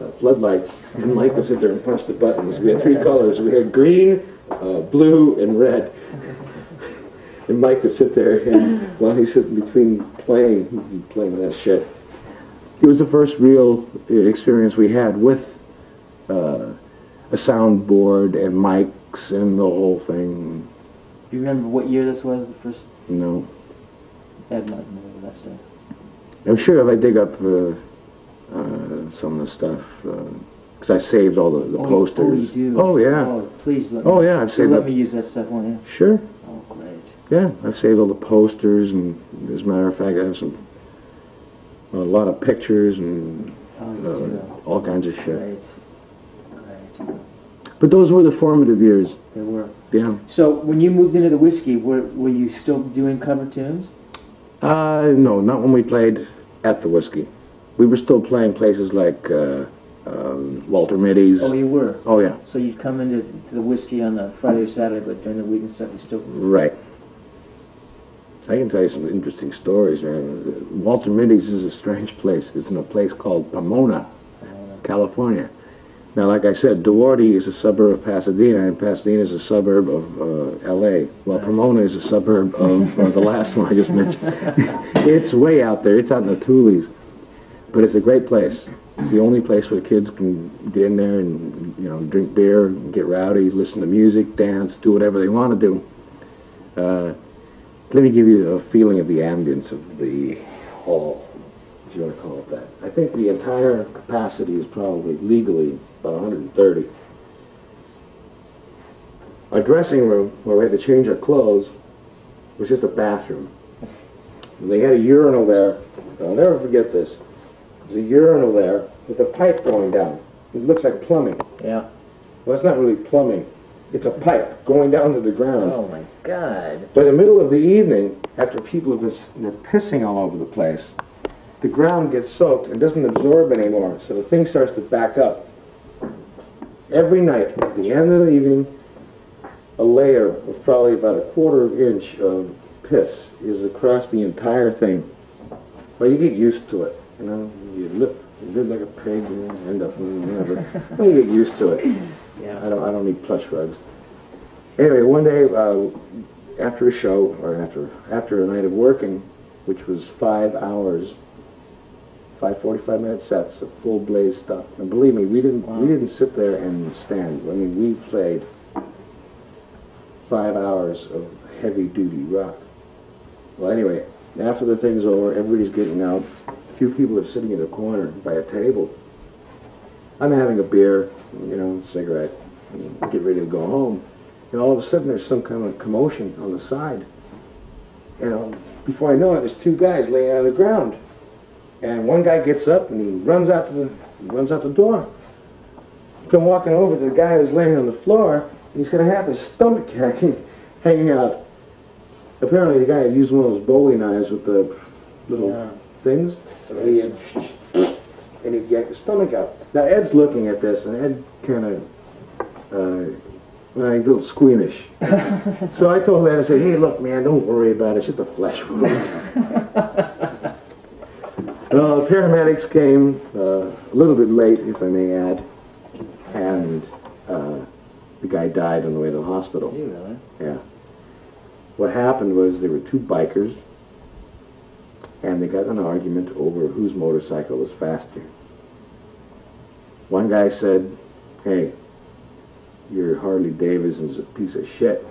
[SPEAKER 2] uh, floodlights. And Mike would sit there and punch the buttons. We had three colors. We had green, uh, blue, and red. And Mike would sit there, and while he's sitting between playing, he'd be playing that shit. It was the first real uh, experience we had with uh, a soundboard and mics and the whole thing.
[SPEAKER 3] Do you remember what year this was? The first
[SPEAKER 2] You know,
[SPEAKER 3] Ed might remember that stuff.
[SPEAKER 2] I'm sure if I dig up uh, uh, some of the stuff, because I saved all the, the
[SPEAKER 3] Oh,
[SPEAKER 2] posters.
[SPEAKER 3] Oh.
[SPEAKER 2] Oh, yeah.
[SPEAKER 3] Oh, please let me.
[SPEAKER 2] Oh, yeah, I've saved
[SPEAKER 3] let
[SPEAKER 2] up.
[SPEAKER 3] me use that stuff, won't you?
[SPEAKER 2] Sure.
[SPEAKER 3] Oh, great.
[SPEAKER 2] Yeah, I've saved all the posters, and as a matter of fact, I have some a lot of pictures and uh, all kinds of shit.
[SPEAKER 3] Great. Great.
[SPEAKER 2] But those were the formative years.
[SPEAKER 3] They were.
[SPEAKER 2] Yeah.
[SPEAKER 3] So when you moved into the whiskey, were were you still doing cover tunes?
[SPEAKER 2] Uh, no, not when we played at the whiskey. We were still playing places like uh, um, Walter Mitty's.
[SPEAKER 3] Oh, you were.
[SPEAKER 2] Oh, yeah,
[SPEAKER 3] So you'd come into the whiskey on a Friday or Saturday, but during the week and stuff, you still.
[SPEAKER 2] right. I can tell you some interesting stories. Walter Mitty's is a strange place. It's in a place called Pomona, California. Now, like I said, Duarte is a suburb of Pasadena, and Pasadena is a suburb of uh, L.A. Well, Pomona is a suburb of uh, the last one I just mentioned. it's way out there. It's out in the Tules, but it's a great place. It's the only place where kids can get in there and you know drink beer, get rowdy, listen to music, dance, do whatever they want to do. Uh, let me give you a feeling of the ambience of the hall, if you want to call it that. I think the entire capacity is probably legally about 130. Our dressing room, where we had to change our clothes, was just a bathroom. And they had a urinal there. I'll never forget this. There's a urinal there with a pipe going down. It looks like plumbing.
[SPEAKER 3] Yeah.
[SPEAKER 2] Well, it's not really plumbing. It's a pipe going down to the ground.
[SPEAKER 3] Oh my God.
[SPEAKER 2] By the middle of the evening, after people have been they're pissing all over the place, the ground gets soaked and doesn't absorb anymore, so the thing starts to back up. Every night, at the end of the evening, a layer of probably about a quarter of an inch of piss is across the entire thing. But you get used to it, you know. You live, you live like a pig, and end up whatever. Well, you get used to it.
[SPEAKER 3] Yeah.
[SPEAKER 2] I don't, I don't need plush rugs. Anyway, one day, uh, after a show, or after, after a night of working, which was five hours, five 45-minute sets of full blaze stuff. And believe me, we didn't, we didn't sit there and stand. I mean, we played five hours of heavy-duty rock. Well, anyway, after the thing's over, everybody's getting out. A few people are sitting in a corner by a table. I'm having a beer, you know, cigarette, get ready to go home. And all of a sudden, there's some kind of commotion on the side. You um, know, before I know it, there's two guys laying on the ground. And one guy gets up and he runs out to the runs out the door. Come walking over to the guy who's laying on the floor. He's got half his stomach hanging, hanging out. Apparently, the guy had used one of those Bowie knives with the little
[SPEAKER 3] Yeah.
[SPEAKER 2] things. So he had, and he yanked his stomach out. Now Ed's looking at this, and Ed kind of, uh, well, he's a little squeamish. so I told Ed, I said, "Hey, look, man, don't worry about it. It's just a flesh wound." well, the paramedics came uh, a little bit late, if I may add, and uh, the guy died on the way to the hospital.
[SPEAKER 3] You really?
[SPEAKER 2] Yeah. What happened was there were two bikers, and they got an argument over whose motorcycle was faster. One guy said, "Hey, your Harley Davidson's a piece of shit."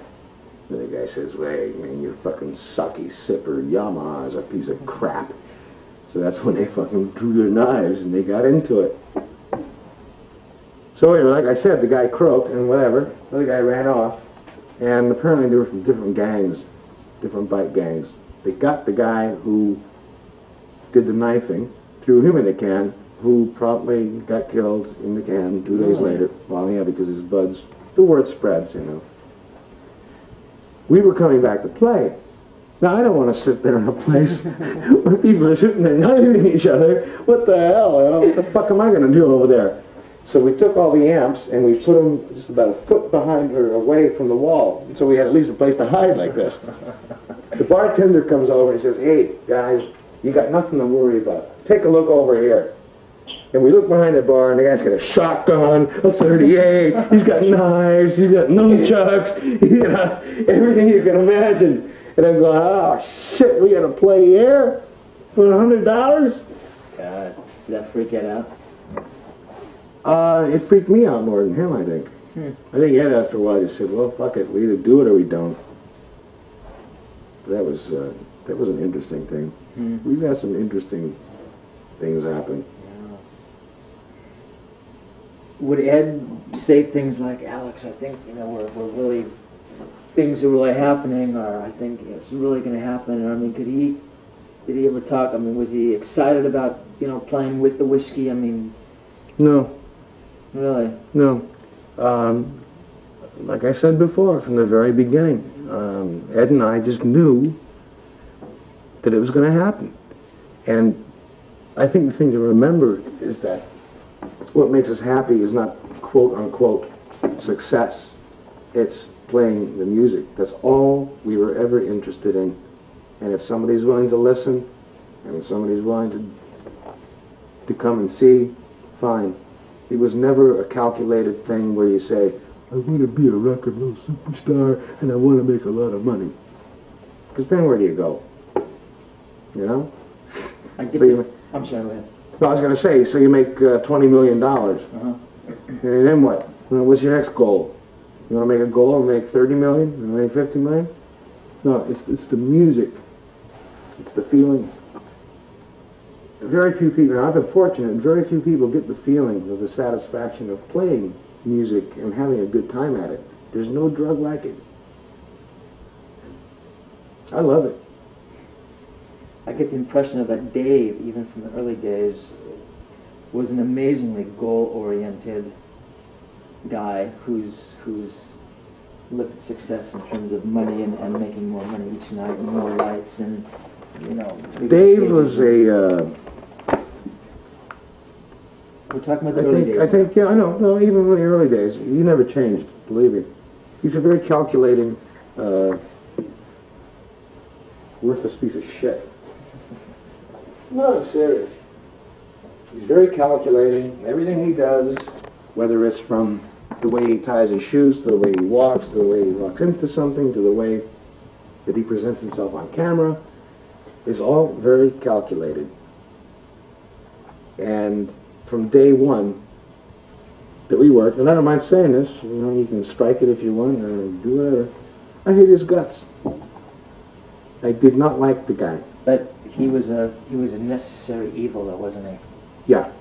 [SPEAKER 2] The other guy says, "Wait, man, your fucking sucky sipper Yamaha is a piece of crap." So that's when they fucking drew their knives and they got into it. So anyway, like I said, the guy croaked and whatever. The other guy ran off. and apparently they were from different gangs, different bike gangs. They got the guy who did the knifing, threw him in the can, who promptly got killed in the can two days later. Well, yeah, because his buds, the word spreads, you know. We were coming back to play. Now, I don't want to sit there in a place where people are sitting there knifing each other. What the hell? You know, what the fuck am I going to do over there? So we took all the amps and we put them just about a foot behind her, away from the wall. So we had at least a place to hide like this. The bartender comes over and he says, "Hey guys, you got nothing to worry about. Take a look over here." And we look behind the bar, and the guy's got a shotgun, a 38. He's got knives. He's got nunchucks. You know, everything you can imagine. And I'm going, "Oh shit, we got to play here for a hundred dollars."
[SPEAKER 3] God, did that freak Ed out?
[SPEAKER 2] Uh, it freaked me out more than him, I think. I think Ed, after a while, just said, "Well, fuck it. We either do it or we don't." That was uh, that was an interesting thing. We've had some interesting things happen.
[SPEAKER 3] Would Ed say things like, Alex, I think, you know, we're, we're really, things are really happening, or I think it's really going to happen, or I mean, could he, did he ever talk, I mean, was he excited about, you know, playing with the whiskey? I mean,
[SPEAKER 2] No,
[SPEAKER 3] really?
[SPEAKER 2] no. Um, like I said before, from the very beginning, um, Ed and I just knew that it was going to happen. And I think the thing to remember is that what makes us happy is not quote unquote success. It's playing the music. That's all we were ever interested in. And if somebody's willing to listen, and if somebody's willing to to come and see, fine. It was never a calculated thing where you say, I want to be a rock and roll superstar and I want to make a lot of money. Because then where do you go? You know?
[SPEAKER 3] I get
[SPEAKER 2] So you,
[SPEAKER 3] I'm sorry,
[SPEAKER 2] no, I was going to say, so you make uh, $20 million.
[SPEAKER 3] Uh-huh.
[SPEAKER 2] And then what? What's your next goal? You want to make a goal and make 30 million? To make 50 million? No, it's, it's the music. It's the feeling. Very few people, and I've been fortunate, very few people get the feeling of the satisfaction of playing music and having a good time at it. There's no drug like it. I love it.
[SPEAKER 3] I get the impression of that Dave, even from the early days, was an amazingly goal-oriented guy who's who's looked at success in terms of money and, and making more money each night and more lights and you know.
[SPEAKER 2] Dave was a, uh,
[SPEAKER 3] We're talking about
[SPEAKER 2] I
[SPEAKER 3] the early
[SPEAKER 2] think,
[SPEAKER 3] days.
[SPEAKER 2] I think, yeah, I know, no, even in the early days, he never changed, believe me. He's a very calculating, uh, worthless piece of shit. No, serious. He's very calculating, everything he does, whether it's from the way he ties his shoes, to the way he walks, to the way he walks into something, to the way that he presents himself on camera, is all very calculated. And from day one that we worked, and I don't mind saying this, you know, you can strike it if you want or do whatever. I hate his guts. I did not like the guy.
[SPEAKER 3] But he was a he was a necessary evil, though, wasn't he?
[SPEAKER 2] Yeah.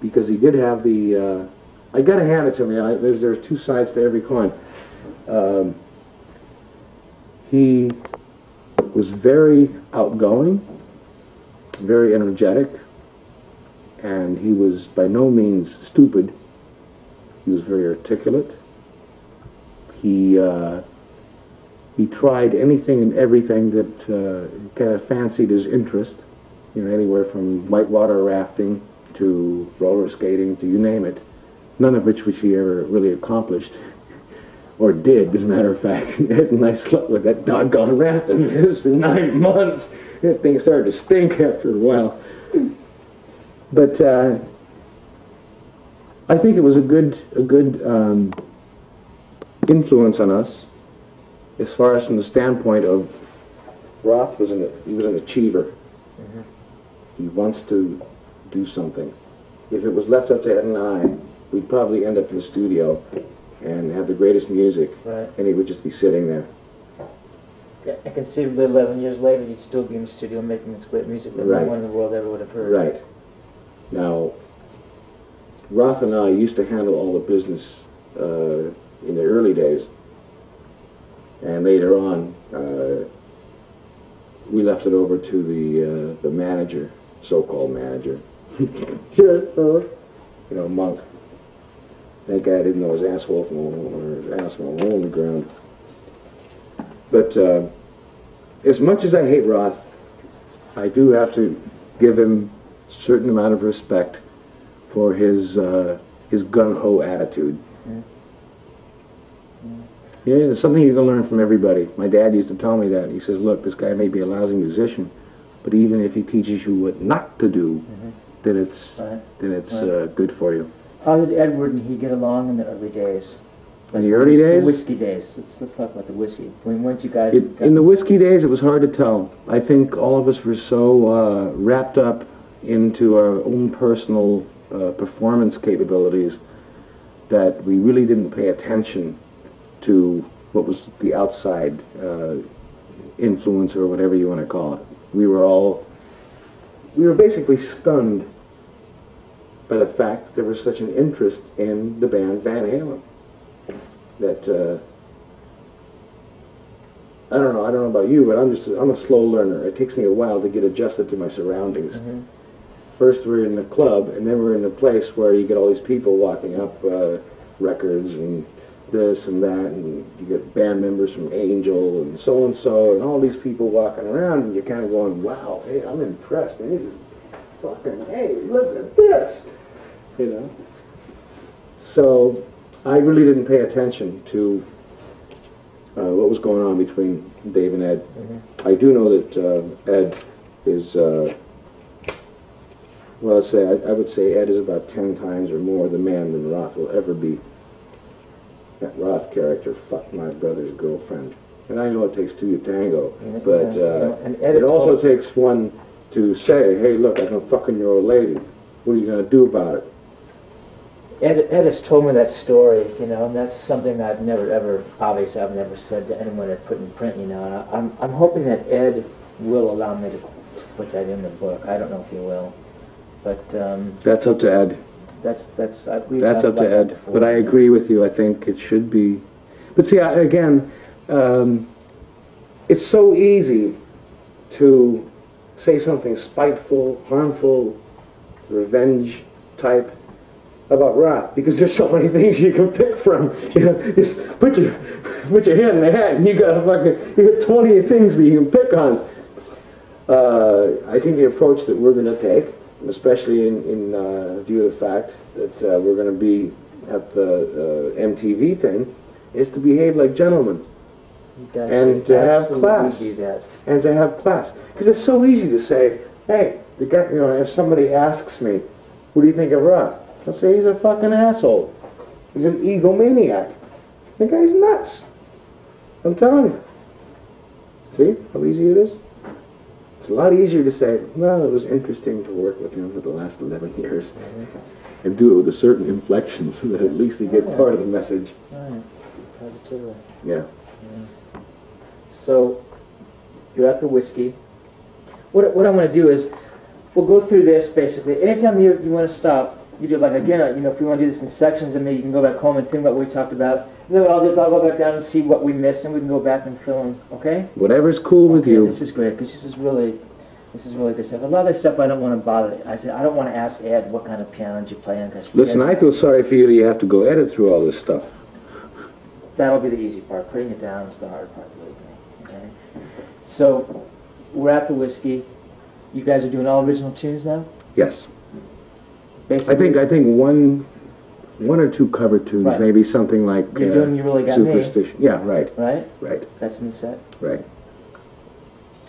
[SPEAKER 2] Because he did have the, uh, I gotta hand it to me, I, there's, there's two sides to every coin. Um, he was very outgoing, very energetic, and he was by no means stupid. He was very articulate. He, uh, he tried anything and everything that uh, kind of fancied his interest you know, anywhere from whitewater rafting to roller skating to you name it, none of which which he ever really accomplished or did, as a matter of fact. Ed and I slept with that doggone rafting business for nine months. That thing started to stink after a while. But uh, I think it was a good a good um, influence on us, as far as from the standpoint of Roth was an he was an achiever. He wants to do something. If it was left up to Ed and I, we'd probably end up in the studio and have the greatest music,
[SPEAKER 3] Right.
[SPEAKER 2] and he would just be sitting there.
[SPEAKER 3] I can conceivably 11 years later, you'd still be in the studio making this great music that
[SPEAKER 2] Right.
[SPEAKER 3] no one in the world ever would have heard.
[SPEAKER 2] Right. Now, Roth and I used to handle all the business uh, in the early days, And later on, uh, we left it over to the uh, the manager, so-called manager. sure, uh, you know, Monk. That guy didn't know his asshole from or his ass from a the ground. But uh, as much as I hate Roth, I do have to give him a certain amount of respect for his uh, his gun ho attitude. Yeah, it's something you can learn from everybody. My dad used to tell me that. He says, "Look, this guy may be a lousy musician, but even if he teaches you what not to do, then it's
[SPEAKER 3] Right.
[SPEAKER 2] then it's
[SPEAKER 3] Right.
[SPEAKER 2] uh, good for you."
[SPEAKER 3] How did Edward and he get along in the early days?
[SPEAKER 2] In the early days?
[SPEAKER 3] The whiskey days. Let's, let's talk about the whiskey. When weren't you guys?
[SPEAKER 2] It, in the whiskey days, it was hard to tell. I think all of us were so uh, wrapped up into our own personal uh, performance capabilities that we really didn't pay attention to what was the outside uh, influence or whatever you want to call it. We were all, we were basically stunned by the fact that there was such an interest in the band Van Halen. That uh, I don't know. I don't know about you, but I'm just I'm a slow learner. It takes me a while to get adjusted to my surroundings. First, we're in the club, and then we're in a place where you get all these people walking up uh, records and this and that, and you get band members from Angel and so and so, and all these people walking around, and you're kind of going, "Wow, hey, I'm impressed." And he's is fucking, hey, look at this, you know. So I really didn't pay attention to uh, what was going on between Dave and Ed. I do know that uh, Ed is, uh, well, say, I, I would say Ed is about 10 times or more the man than Roth will ever be. That Roth character fucked my brother's girlfriend. And I know it takes two to tango,
[SPEAKER 3] Yeah,
[SPEAKER 2] but uh.
[SPEAKER 3] And
[SPEAKER 2] it also takes one to say, hey, look, I've been fucking your old lady. What are you going to do about it?
[SPEAKER 3] Ed, Ed has told me that story, you know, and that's something I've never ever, obviously, I've never said to anyone or put in print, you know. And I, I'm, I'm hoping that Ed will allow me to, to put that in the book. I don't know if he will, but um,
[SPEAKER 2] That's up to Ed.
[SPEAKER 3] That's that's. I, we've
[SPEAKER 2] That's up to Ed, but I agree with you, I think it should be, but see, I- again, um, it's so easy to say something spiteful, harmful, revenge type about Roth, because there's so many things you can pick from, you know, just put your, put your hand in the hat and you got a fucking, you got 20 things that you can pick on. Uh, I think the approach that we're going to take, especially in, in uh, view of the fact that uh, we're going to be at the uh, MTV thing, is to behave like gentlemen and to have class. and to have class. Because it's so easy to say, hey, the guy, you know, if somebody asks me, what do you think of Roth? I'll say he's a fucking asshole. He's an egomaniac. The guy's nuts. I'm telling you. See how easy it is? It's a lot easier to say, well, it was interesting to work with him for the last 11 years. And do it with a certain inflection so that at least they get part of the message.
[SPEAKER 3] Right. Positively.
[SPEAKER 2] Yeah.
[SPEAKER 3] So you're at the whiskey. What, what I want to do is we'll go through this basically. Anytime you, you want to stop, you do like again, you know, if we want to do this in sections, and maybe you can go back home and think about what we talked about. And then I'll just I'll go back down and see what we missed, and we can go back and fill in. Okay?
[SPEAKER 2] Whatever's cool with
[SPEAKER 3] Okay,
[SPEAKER 2] you.
[SPEAKER 3] This is great because this is really, this is really good stuff. A lot of this stuff I don't want to bother. I said I don't want to ask Ed what kind of piano did you play on because
[SPEAKER 2] Listen, I feel sorry for you that you have to go edit through all this stuff.
[SPEAKER 3] That'll be the easy part. Putting it down is the hard part, believe me. Okay. So we're at the whiskey. You guys are doing all original tunes now.
[SPEAKER 2] Yes.
[SPEAKER 3] Basically,
[SPEAKER 2] I think I think one one or two cover tunes,
[SPEAKER 3] Right.
[SPEAKER 2] maybe something like
[SPEAKER 3] You're
[SPEAKER 2] uh,
[SPEAKER 3] doing You Really Got Me.
[SPEAKER 2] Superstition. Yeah, right,
[SPEAKER 3] right.
[SPEAKER 2] right,
[SPEAKER 3] That's in the set.
[SPEAKER 2] right,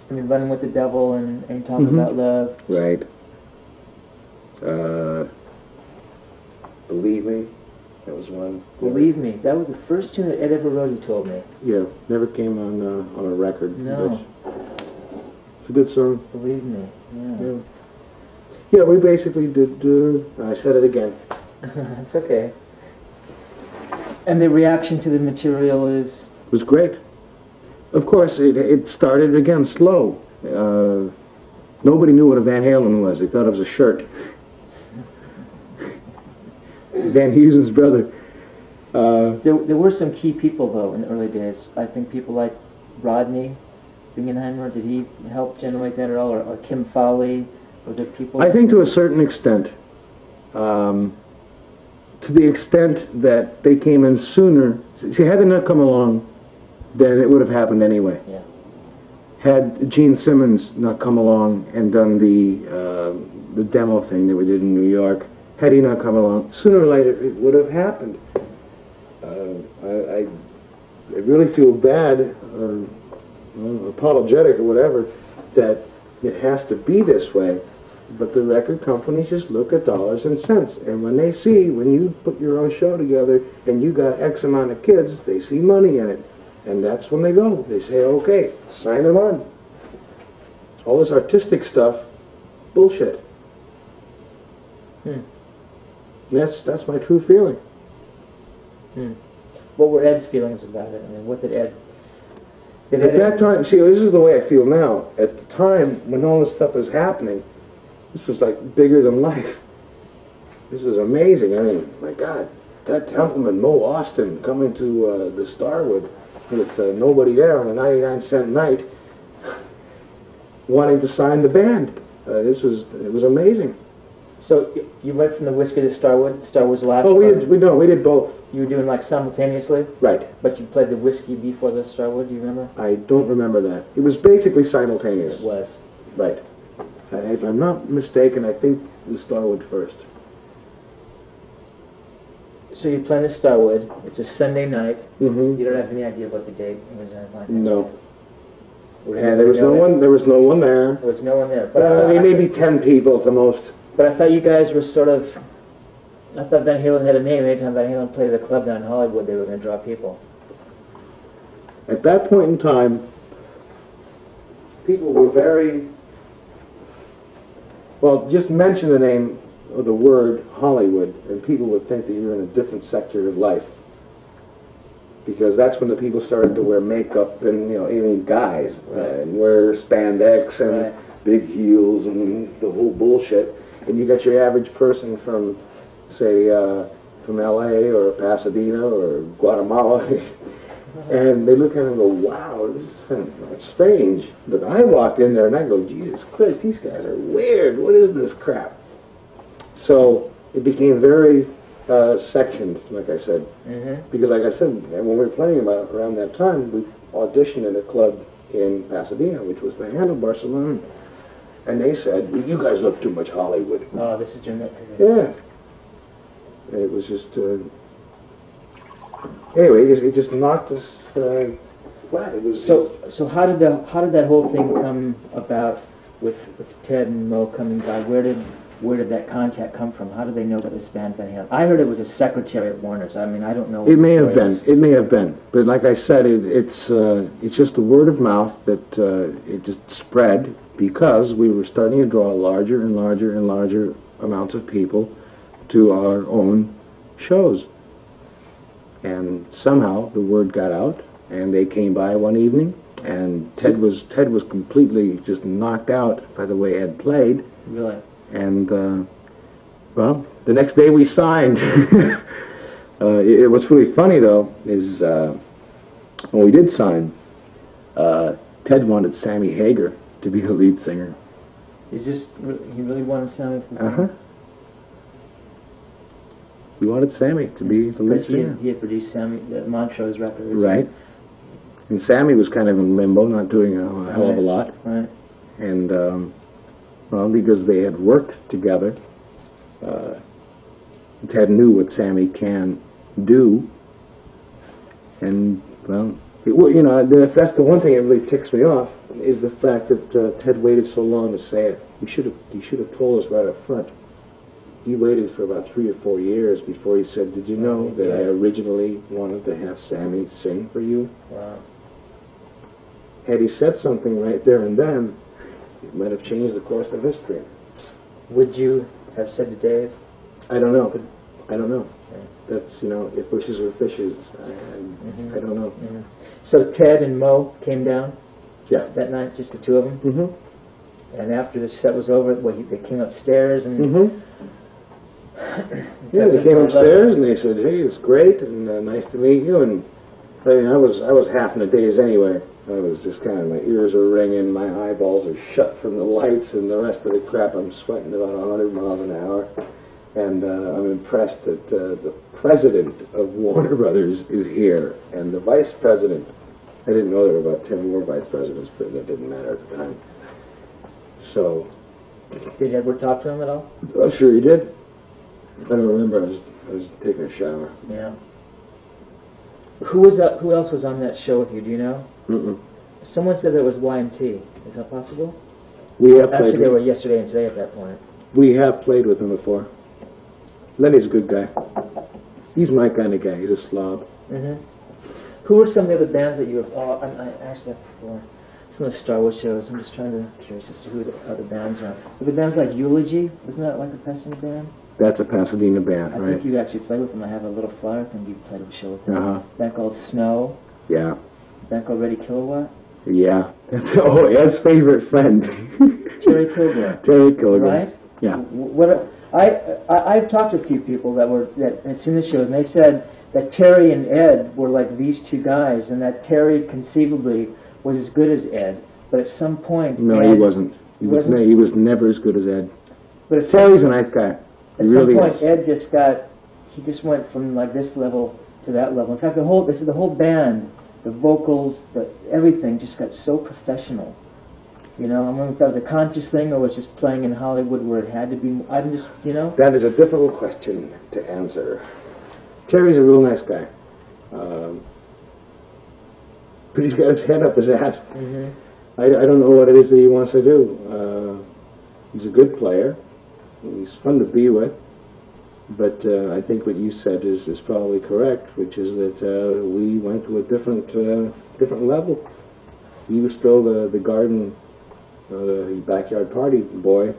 [SPEAKER 3] I mean, running with the devil and, and talking
[SPEAKER 2] Mhm.
[SPEAKER 3] about love.
[SPEAKER 2] right. Uh, believe me, that was one.
[SPEAKER 3] Believe me, that was the first tune that Ed ever wrote. He told me.
[SPEAKER 2] Yeah, never came on uh, on a record.
[SPEAKER 3] No.
[SPEAKER 2] It's a good song.
[SPEAKER 3] Believe me. Yeah.
[SPEAKER 2] Yeah. Yeah, we basically did. Uh, I said it again.
[SPEAKER 3] It's okay. And the reaction to the material is
[SPEAKER 2] was great. Of course, it, it started again slow. Uh, nobody knew what a Van Halen was. They thought it was a shirt. Van Heusen's brother Uh,
[SPEAKER 3] There, there were some key people though in the early days. I think people like Rodney Bingenheimer. Did he help generate that at all, or, or Kim Fowley? Were there people?
[SPEAKER 2] I think to a certain extent, um, to the extent that they came in sooner. See, had they not come along, then it would have happened anyway.
[SPEAKER 3] Yeah.
[SPEAKER 2] Had Gene Simmons not come along and done the uh, the demo thing that we did in New York, had he not come along, sooner or later it would have happened. Uh, I, I, I really feel bad or well, apologetic or whatever that it has to be this way. But the record companies just look at dollars and cents. And when they see, when you put your own show together and you got X amount of kids, they see money in it. And that's when they go. They say, okay, sign them on. All this artistic stuff, bullshit.
[SPEAKER 3] Hmm.
[SPEAKER 2] That's, that's my true feeling.
[SPEAKER 3] What were Ed's feelings about it? I mean, what did Ed?
[SPEAKER 2] At that time, see, this is the way I feel now. At the time when all this stuff was happening, this was like bigger than life. This was amazing. I mean, my God, Ted Templeman, Mo Ostin coming to uh, the Starwood with uh, nobody there on a 99 cent night, wanting to sign the band. Uh, this was it was amazing.
[SPEAKER 3] So you went from the whiskey to Starwood. Starwood's last.
[SPEAKER 2] Oh, we did, we no, we did both.
[SPEAKER 3] You were doing like simultaneously,
[SPEAKER 2] Right.
[SPEAKER 3] but you played the whiskey before the Starwood. Do you remember?
[SPEAKER 2] I don't remember that. It was basically simultaneous.
[SPEAKER 3] It was.
[SPEAKER 2] Right. Uh, If I'm not mistaken, I think the Starwood first.
[SPEAKER 3] So you plan the Starwood. It's a Sunday night.
[SPEAKER 2] Mm-hmm.
[SPEAKER 3] You don't have any idea what the date was like.
[SPEAKER 2] No. And there was no one. There was no one there.
[SPEAKER 3] There was no one there. But,
[SPEAKER 2] Uh,
[SPEAKER 3] I,
[SPEAKER 2] there may ten people at the most.
[SPEAKER 3] but I thought you guys were sort of. I thought Van Halen had a name. Anytime Van Halen played at a club down in Hollywood, they were going to draw people.
[SPEAKER 2] At that point in time, people were very. Well, just mention the name or the word Hollywood, and people would think that you're in a different sector of life. Because that's when the people started to wear makeup and, you know, alien guys, uh, and wear spandex and
[SPEAKER 3] Right.
[SPEAKER 2] big heels and the whole bullshit. And you got your average person from, say, uh, from LA or Pasadena or Guatemala, and they look at it and go, wow, this is kind of strange. But I walked in there and I go, Jesus Christ, these guys are weird. What is this crap? So it became very uh, sectioned, like I said.
[SPEAKER 3] Mm-hmm.
[SPEAKER 2] Because like I said, when we were playing about around that time, we auditioned at a club in Pasadena, which was the Handlebar Saloon. And they said, you guys look too much Hollywood.
[SPEAKER 3] Oh, this is period.
[SPEAKER 2] Yeah. It was just, uh, anyway, it just, it just knocked us uh, flat. It was
[SPEAKER 3] So, so how did the how did that whole thing come about with, with Ted and Mo coming by? Where did where did that contact come from? How did they know about this band Van Halen? I heard it was a secretary at Warner's. I mean, I don't know. what
[SPEAKER 2] It may have been.
[SPEAKER 3] is.
[SPEAKER 2] It may have been. But like I said, it, it's uh, it's just the word of mouth that uh, it just spread because we were starting to draw larger and larger and larger amounts of people to our own shows. And somehow the word got out, and they came by one evening, and Ted was Ted was completely just knocked out by the way Ed played.
[SPEAKER 3] Really?
[SPEAKER 2] And, uh, well, the next day we signed. uh, it, it- what's really funny, though, is uh, when we did sign, uh, Ted wanted Sammy Hagar to be the lead singer.
[SPEAKER 3] Is this he really wanted Sammy from
[SPEAKER 2] Uh-huh. We wanted Sammy to be the lead
[SPEAKER 3] he,
[SPEAKER 2] singer.
[SPEAKER 3] had- he had produced Sammy the Montrose records.
[SPEAKER 2] Right. And Sammy was kind of in limbo, not doing a, a hell of a lot.
[SPEAKER 3] Right.
[SPEAKER 2] And, um, well, because they had worked together, uh, Ted knew what Sammy can do. And, well, it, well, you know, that, that's the one thing that really ticks me off, is the fact that uh, Ted waited so long to say it. He should have, he should have told us right up front. He waited for about three or four years before he said, did you know that I originally wanted to have Sammy sing for you?
[SPEAKER 3] Wow.
[SPEAKER 2] Had he said something right there and then, it might have changed the course of history.
[SPEAKER 3] Would you have said to Dave?
[SPEAKER 2] I don't know. I don't know. That's, you know, if wishes were fishes, I, I, I don't know.
[SPEAKER 3] So Ted and Mo came down
[SPEAKER 2] Yeah.
[SPEAKER 3] that night, just the two of them.
[SPEAKER 2] Mm-hmm.
[SPEAKER 3] And after the set was over, well, they came upstairs and
[SPEAKER 2] Mm-hmm. Yeah, they came upstairs and they said, "Hey, it's great and uh, nice to meet you." And I mean, I was I was half in a daze anyway. I was just kind of my ears are ringing, my eyeballs are shut from the lights, and the rest of the crap. I'm sweating about 100 miles an hour, and uh, I'm impressed that uh, the president of Warner Brothers is here, and the vice president. I didn't know there were about 10 more vice presidents, but that didn't matter at the time. So,
[SPEAKER 3] Did Edward talk to him at all?
[SPEAKER 2] I'm sure he did. I don't remember. I was I was taking a shower.
[SPEAKER 3] Yeah. Who was that? Who else was on that show with you? Do you know?
[SPEAKER 2] Mm-mm.
[SPEAKER 3] Someone said that was Y&T. Is that possible?
[SPEAKER 2] We have
[SPEAKER 3] Actually,
[SPEAKER 2] played.
[SPEAKER 3] they were
[SPEAKER 2] With,
[SPEAKER 3] yesterday and today at that point.
[SPEAKER 2] we have played with him before. Lenny's a good guy. He's my kind of guy. He's a slob.
[SPEAKER 3] hmm Who were some of the other bands that you were? Oh, I, I asked that before. Some of the Starwood shows. I'm just trying to curious as to who the other bands are. Were the bands like Eulogy? Wasn't that like a Pasadena band?
[SPEAKER 2] That's a Pasadena band,
[SPEAKER 3] I
[SPEAKER 2] right?
[SPEAKER 3] think you actually played with them. I have a little flyer thing. You played a show with them.
[SPEAKER 2] Uh huh.
[SPEAKER 3] A band called Snow.
[SPEAKER 2] Yeah.
[SPEAKER 3] A band called Reddy Kilowatt.
[SPEAKER 2] Yeah. That's oh, Ed's favorite friend.
[SPEAKER 3] Terry Kilgore.
[SPEAKER 2] Terry Kilgore.
[SPEAKER 3] Right?
[SPEAKER 2] Yeah.
[SPEAKER 3] What I, I I've talked to a few people that were that had seen the show, and they said that Terry and Ed were like these two guys, and that Terry conceivably was as good as Ed, but at some point,
[SPEAKER 2] No,
[SPEAKER 3] Ed,
[SPEAKER 2] he wasn't. He was.
[SPEAKER 3] Wasn't?
[SPEAKER 2] He was never as good as Ed.
[SPEAKER 3] But
[SPEAKER 2] Terry's a nice guy.
[SPEAKER 3] At some point,
[SPEAKER 2] is.
[SPEAKER 3] Ed just got he just went from like this level to that level. In fact, the whole this is the whole band, the vocals, the everything just got so professional. You know, I don't know if that was a conscious thing or was just playing in Hollywood where it had to be. I'm just, you know.
[SPEAKER 2] That is a difficult question to answer. Terry's a real nice guy. Um, but he's got his head up his ass.
[SPEAKER 3] hmm
[SPEAKER 2] I, I don't know what it is that he wants to do. Uh, he's a good player. He's fun to be with. But uh, I think what you said is, is probably correct, which is that uh, we went to a different uh, different level. He was still the, the garden, uh, the backyard party boy,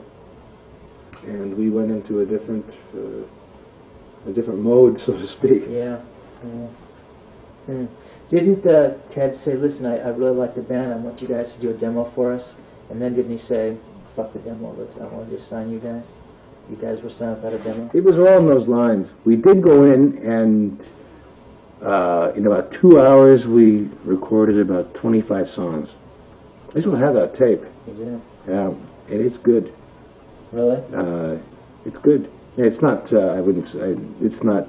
[SPEAKER 2] and we went into a different uh, a different mode, so to speak.
[SPEAKER 3] Yeah. yeah. Hmm. Didn't uh, Ted say, listen, I, I really like the band, I want you guys to do a demo for us? And then didn't he say, fuck the demo, let's, I want to just sign you guys? You guys were signed without a demo?
[SPEAKER 2] It was along those lines. We did go in and uh, in about two hours we recorded about 25 songs. I still have that tape.
[SPEAKER 3] You did?
[SPEAKER 2] Yeah, and it's good.
[SPEAKER 3] Really?
[SPEAKER 2] Uh, it's good. It's not. Uh, I wouldn't say it's not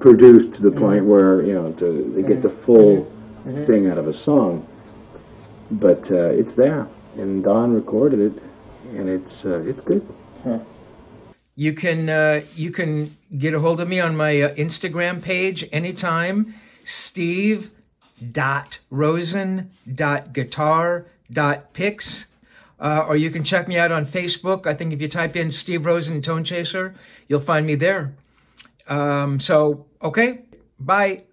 [SPEAKER 2] produced to the point where you know to, get the full
[SPEAKER 3] Mhm.
[SPEAKER 2] thing out of a song. But uh, it's there, and Don recorded it, and it's uh, it's good.
[SPEAKER 4] You can uh, you can get a hold of me on my uh, Instagram page anytime. Steve dot Rosen dot guitar dot pics. Uh, or you can check me out on Facebook. I think if you type in Steve Rosen Tonechaser, you'll find me there. Um, so, okay, bye.